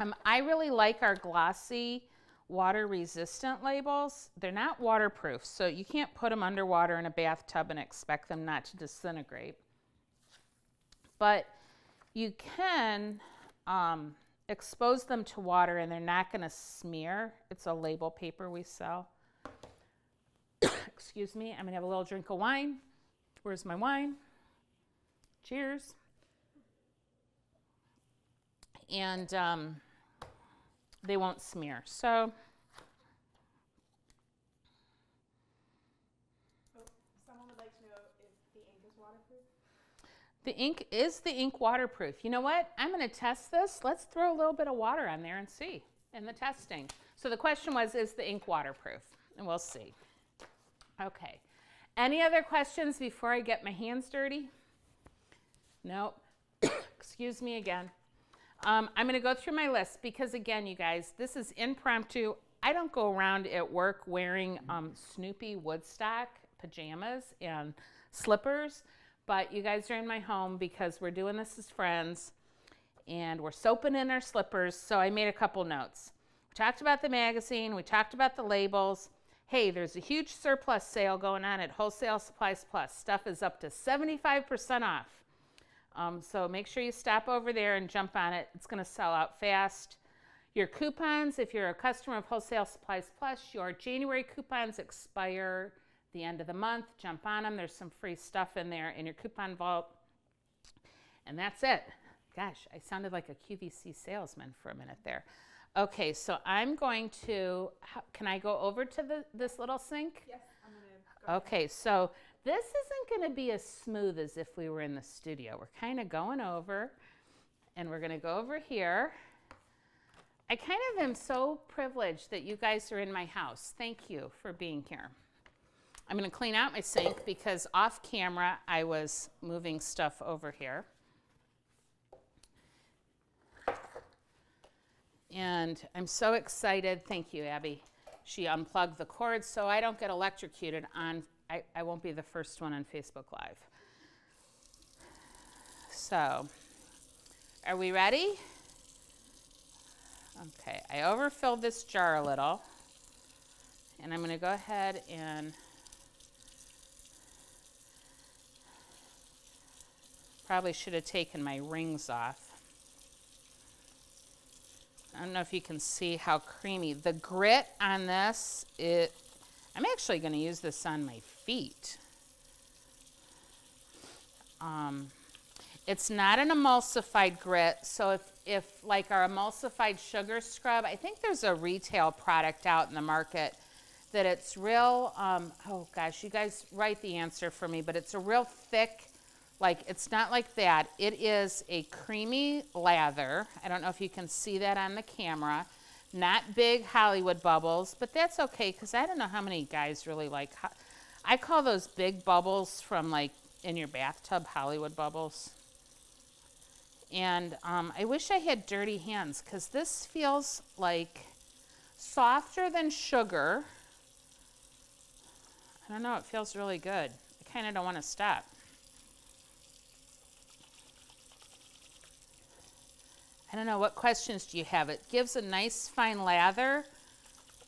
Um, I really like our glossy water resistant labels. They're not waterproof, so you can't put them underwater in a bathtub and expect them not to disintegrate. But you can um, expose them to water and they're not going to smear. It's a label paper we sell. Excuse me, I'm going to have a little drink of wine. Where's my wine? Cheers and um, they won't smear. So. Oh, someone would like to know if the ink is waterproof. The ink is the ink waterproof. You know what? I'm going to test this. Let's throw a little bit of water on there and see in the testing. So the question was, is the ink waterproof? And we'll see. Okay. Any other questions before I get my hands dirty? Nope. Excuse me again. Um, I'm going to go through my list because, again, you guys, this is impromptu. I don't go around at work wearing um, Snoopy Woodstock pajamas and slippers, but you guys are in my home because we're doing this as friends and we're soaping in our slippers. So I made a couple notes. We talked about the magazine, we talked about the labels. Hey, there's a huge surplus sale going on at Wholesale Supplies Plus. Stuff is up to 75% off. Um, so make sure you stop over there and jump on it. It's going to sell out fast. Your coupons, if you're a customer of Wholesale Supplies Plus, your January coupons expire the end of the month. Jump on them. There's some free stuff in there in your coupon vault. And that's it. Gosh, I sounded like a QVC salesman for a minute there. Okay, so I'm going to, can I go over to the, this little sink? Yes, I'm going to. Okay, so this isn't going to be as smooth as if we were in the studio. We're kind of going over, and we're going to go over here. I kind of am so privileged that you guys are in my house. Thank you for being here. I'm going to clean out my sink because off camera I was moving stuff over here. And I'm so excited. Thank you, Abby. She unplugged the cord so I don't get electrocuted on I, I won't be the first one on Facebook Live. So, are we ready? Okay, I overfilled this jar a little. And I'm going to go ahead and probably should have taken my rings off. I don't know if you can see how creamy. The grit on this, it I'm actually going to use this on my feet. Um, it's not an emulsified grit, so if, if like our emulsified sugar scrub, I think there's a retail product out in the market that it's real, um, oh gosh, you guys write the answer for me, but it's a real thick, like it's not like that. It is a creamy lather. I don't know if you can see that on the camera. Not big Hollywood bubbles, but that's okay because I don't know how many guys really like. I call those big bubbles from like in your bathtub Hollywood bubbles. And um, I wish I had dirty hands because this feels like softer than sugar. I don't know, it feels really good. I kind of don't want to stop. I don't know, what questions do you have? It gives a nice fine lather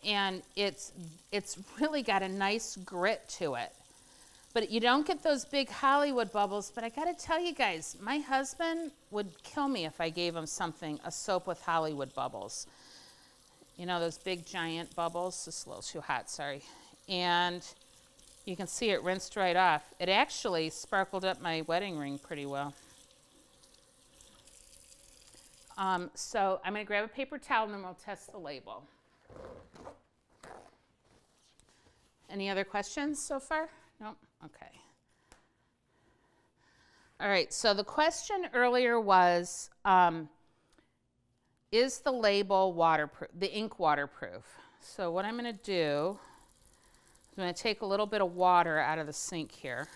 and it's, it's really got a nice grit to it. But you don't get those big Hollywood bubbles. But I got to tell you guys, my husband would kill me if I gave him something, a soap with Hollywood bubbles. You know, those big giant bubbles. Is a little too hot, sorry. And you can see it rinsed right off. It actually sparkled up my wedding ring pretty well. Um, so I'm going to grab a paper towel and then we'll test the label. Any other questions so far? Nope, okay. All right, so the question earlier was, um, is the label waterproof, the ink waterproof? So what I'm gonna do, is I'm gonna take a little bit of water out of the sink here.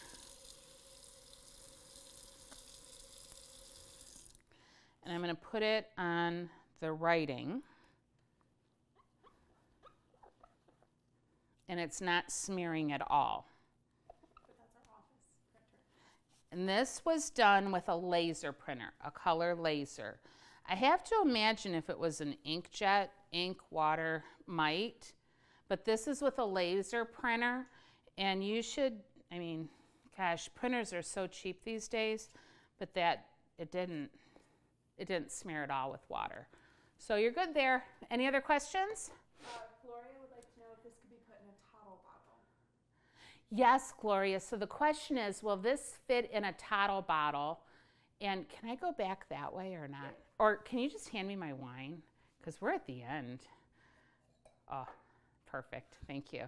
And I'm gonna put it on the writing. And it's not smearing at all. And this was done with a laser printer, a color laser. I have to imagine if it was an inkjet, ink, water, might, but this is with a laser printer. And you should, I mean, gosh, printers are so cheap these days, but that, it didn't, it didn't smear at all with water. So you're good there. Any other questions? Uh, Gloria would like to know if this could be put in a Tottle bottle. Yes, Gloria. So the question is, will this fit in a Tottle bottle? And can I go back that way or not? Or can you just hand me my wine? Because we're at the end. Oh, perfect. Thank you.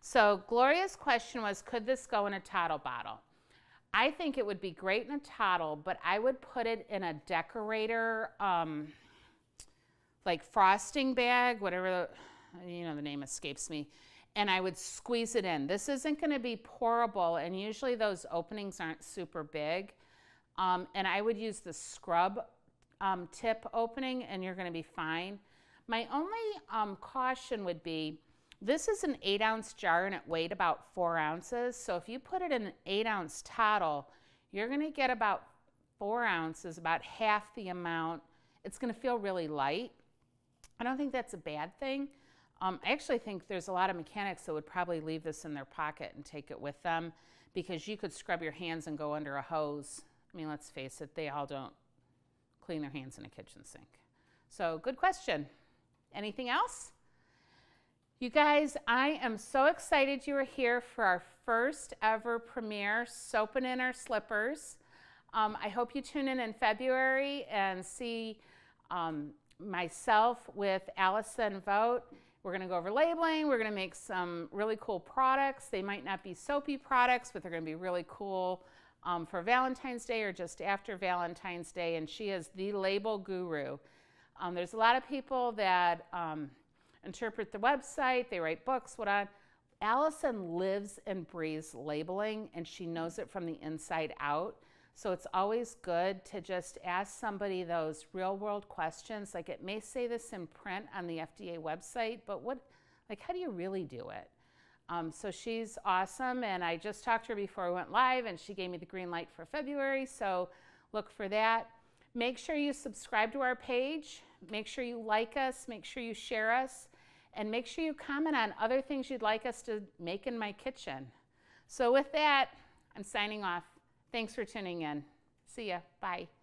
So Gloria's question was, could this go in a Tottle bottle? I think it would be great in a Tottle, but I would put it in a decorator, um, like frosting bag, whatever the, you know, the name escapes me and I would squeeze it in. This isn't going to be pourable, and usually those openings aren't super big. Um, and I would use the scrub um, tip opening, and you're going to be fine. My only um, caution would be this is an eight ounce jar and it weighed about four ounces. So if you put it in an eight ounce Tottle, you're going to get about four ounces, about half the amount. It's going to feel really light. I don't think that's a bad thing. Um, I actually think there's a lot of mechanics that would probably leave this in their pocket and take it with them because you could scrub your hands and go under a hose. I mean, let's face it, they all don't clean their hands in a kitchen sink. So, good question. Anything else? You guys, I am so excited you are here for our first ever premiere, Soaping in Our Slippers. Um, I hope you tune in in February and see um, myself with Allison Vogt. We're going to go over labeling. We're going to make some really cool products. They might not be soapy products, but they're going to be really cool um, for Valentine's Day or just after Valentine's Day. And she is the label guru. Um, there's a lot of people that um, interpret the website, they write books, what on. Allison lives and breathes labeling, and she knows it from the inside out. So it's always good to just ask somebody those real world questions. Like it may say this in print on the FDA website, but what, like, how do you really do it? Um, so she's awesome, and I just talked to her before we went live, and she gave me the green light for February. So look for that. Make sure you subscribe to our page. Make sure you like us. Make sure you share us. And make sure you comment on other things you'd like us to make in my kitchen. So, with that, I'm signing off. Thanks for tuning in. See ya. Bye.